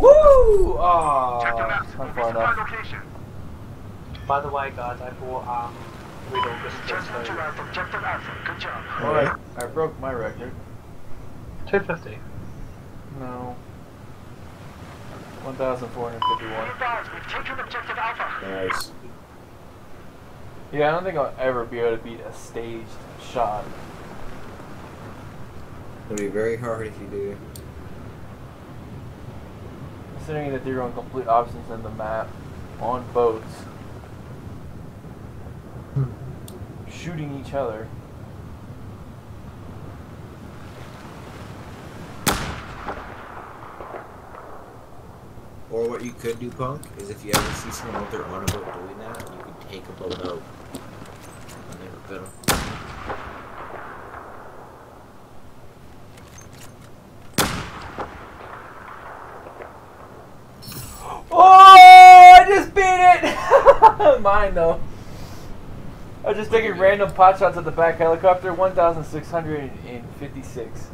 Woo! Oh, Check the not far enough. location. By the way, guys, I bought um, Riddle Just objective Alpha. Good job. Alright, I broke my record. 250. No. Be 1,451. advised, we've taken objective Alpha. Nice. Yeah, I don't think I'll ever be able to beat a staged shot. It'll be very hard if you do. Considering that they're on complete opposites in the map on boats, shooting each other. Or what you could do, Punk, is if you ever see someone out there on a boat doing that, you could take a boat out. And they were good. Oh, I just beat it! Mine though. I was just taking random pot shots at the back helicopter. 1,656.